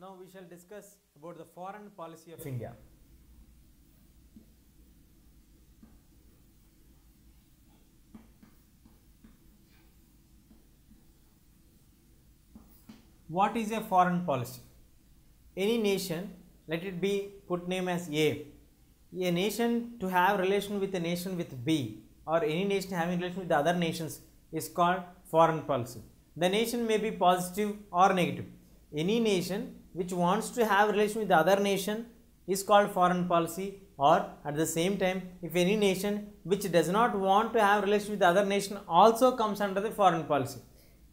Now we shall discuss about the foreign policy of India. What is a foreign policy? Any nation, let it be put name as A. A nation to have relation with a nation with B or any nation having relation with the other nations is called foreign policy. The nation may be positive or negative. Any nation which wants to have relation with the other nation is called foreign policy or at the same time if any nation which does not want to have relation with the other nation also comes under the foreign policy.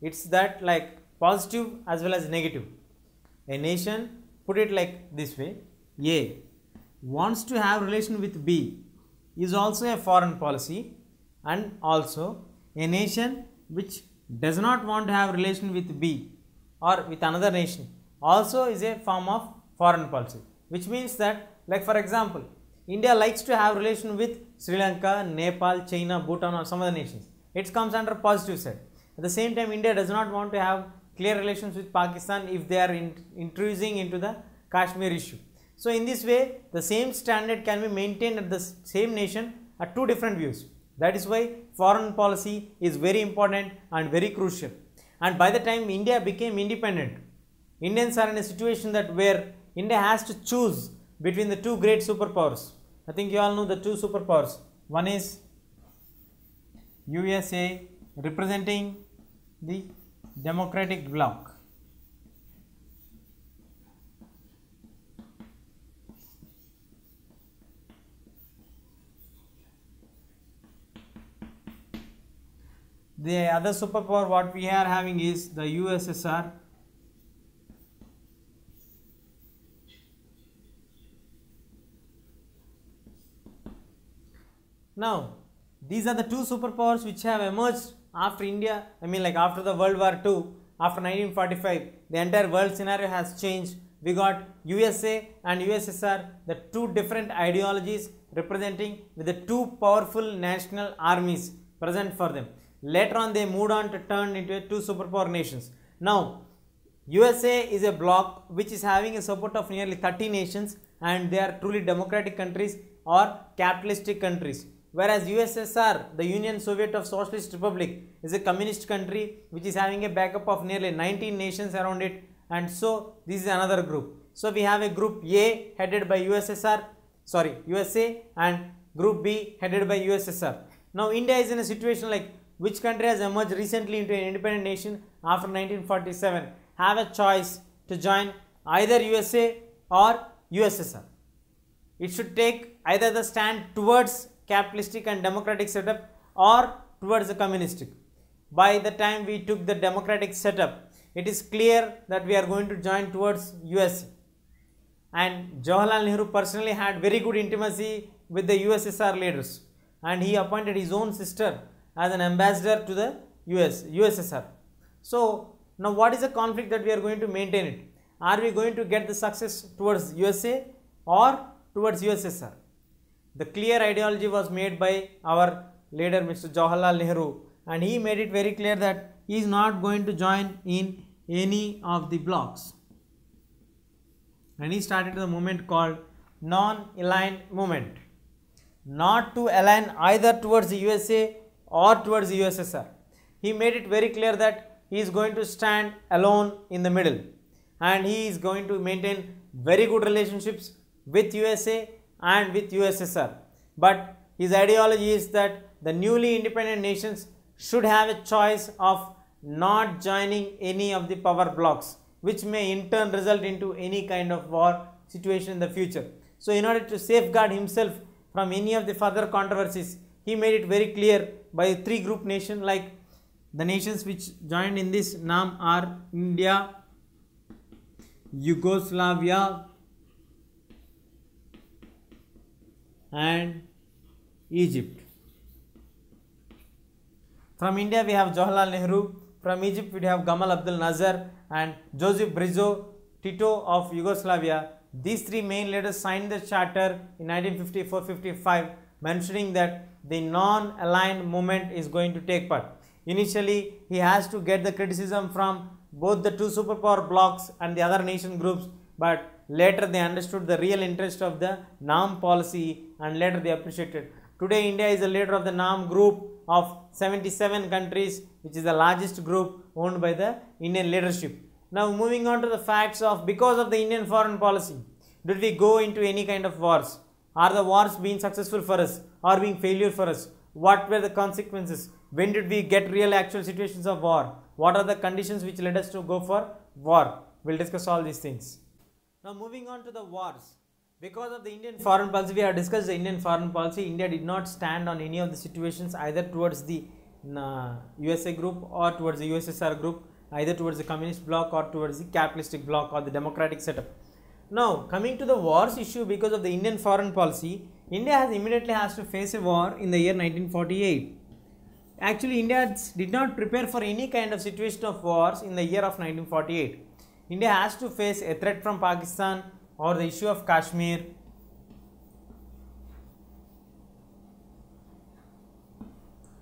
It's that like positive as well as negative. A nation put it like this way A wants to have relation with B is also a foreign policy and also a nation which does not want to have relation with B or with another nation also is a form of foreign policy which means that like for example India likes to have relation with Sri Lanka, Nepal, China, Bhutan or some other nations. It comes under positive side. At the same time India does not want to have clear relations with Pakistan if they are in, intruding into the Kashmir issue. So in this way the same standard can be maintained at the same nation at two different views. That is why foreign policy is very important and very crucial. And by the time India became independent, Indians are in a situation that where India has to choose between the two great superpowers. I think you all know the two superpowers. One is USA representing the democratic bloc. The other superpower what we are having is the USSR Now, these are the two superpowers which have emerged after India, I mean like after the World War II, after 1945, the entire world scenario has changed. We got USA and USSR, the two different ideologies representing with the two powerful national armies present for them. Later on, they moved on to turn into two superpower nations. Now, USA is a bloc which is having a support of nearly 30 nations and they are truly democratic countries or capitalistic countries whereas USSR, the Union Soviet of Socialist Republic, is a communist country which is having a backup of nearly 19 nations around it and so this is another group. So we have a group A headed by USSR, sorry USA and group B headed by USSR. Now India is in a situation like which country has emerged recently into an independent nation after 1947 have a choice to join either USA or USSR. It should take either the stand towards capitalistic and democratic setup or towards the communistic. By the time we took the democratic setup, it is clear that we are going to join towards USA. And Jawaharlal Nehru personally had very good intimacy with the USSR leaders and he appointed his own sister as an ambassador to the US, USSR. So, now what is the conflict that we are going to maintain it? Are we going to get the success towards USA or towards USSR? The clear ideology was made by our leader Mr. Jawaharlal Nehru and he made it very clear that he is not going to join in any of the blocks. And he started the movement called non-aligned movement. Not to align either towards the USA or towards the USSR. He made it very clear that he is going to stand alone in the middle and he is going to maintain very good relationships with USA and with USSR. But his ideology is that the newly independent nations should have a choice of not joining any of the power blocks which may in turn result into any kind of war situation in the future. So in order to safeguard himself from any of the further controversies, he made it very clear by three group nation like the nations which joined in this NAM are India, Yugoslavia and Egypt. From India we have Jawaharlal Nehru, from Egypt we have Gamal Abdel Nasser and Joseph Brizo Tito of Yugoslavia. These three main leaders signed the charter in 1954-55 mentioning that the non-aligned movement is going to take part. Initially, he has to get the criticism from both the two superpower blocks and the other nation groups, but later they understood the real interest of the NAM policy and later they appreciated. Today, India is a leader of the NAM group of 77 countries, which is the largest group owned by the Indian leadership. Now, moving on to the facts of because of the Indian foreign policy, did we go into any kind of wars? Are the wars being successful for us or being failure for us? What were the consequences? When did we get real actual situations of war? What are the conditions which led us to go for war? We'll discuss all these things. Now moving on to the wars. Because of the Indian foreign policy, we have discussed the Indian foreign policy. India did not stand on any of the situations either towards the uh, USA group or towards the USSR group, either towards the communist bloc or towards the capitalistic bloc or the democratic setup. Now, coming to the wars issue because of the Indian foreign policy, India has immediately has to face a war in the year 1948. Actually, India did not prepare for any kind of situation of wars in the year of 1948. India has to face a threat from Pakistan or the issue of Kashmir.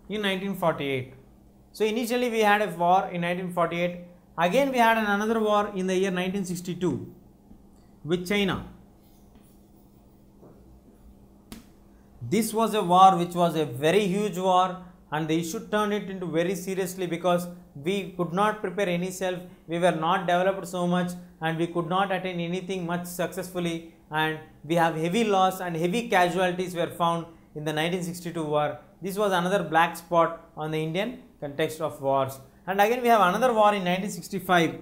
In 1948. So, initially we had a war in 1948. Again, we had another war in the year 1962 with China. This was a war which was a very huge war and the issue turned it into very seriously because we could not prepare any self, we were not developed so much and we could not attain anything much successfully and we have heavy loss and heavy casualties were found in the 1962 war. This was another black spot on the Indian context of wars. And again we have another war in 1965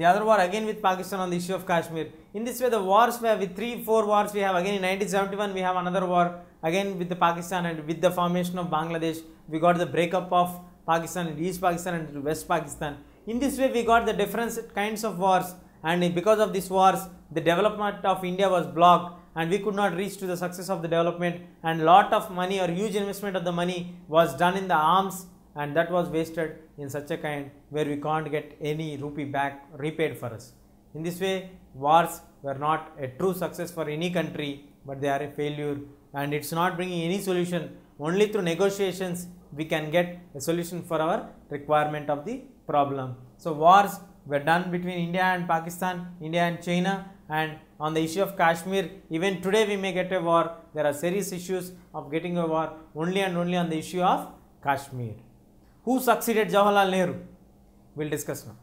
The other war again with Pakistan on the issue of Kashmir. In this way, the wars were with three, four wars we have again in 1971 we have another war again with the Pakistan and with the formation of Bangladesh. We got the breakup of Pakistan and East Pakistan and West Pakistan. In this way, we got the different kinds of wars, and because of these wars, the development of India was blocked, and we could not reach to the success of the development. And lot of money or huge investment of the money was done in the arms and that was wasted in such a kind where we can't get any rupee back repaid for us. In this way, wars were not a true success for any country, but they are a failure and it's not bringing any solution. Only through negotiations we can get a solution for our requirement of the problem. So, wars were done between India and Pakistan, India and China and on the issue of Kashmir, even today we may get a war. There are serious issues of getting a war only and only on the issue of Kashmir. Who succeeded Jawaharlal Nehru? We'll discuss now.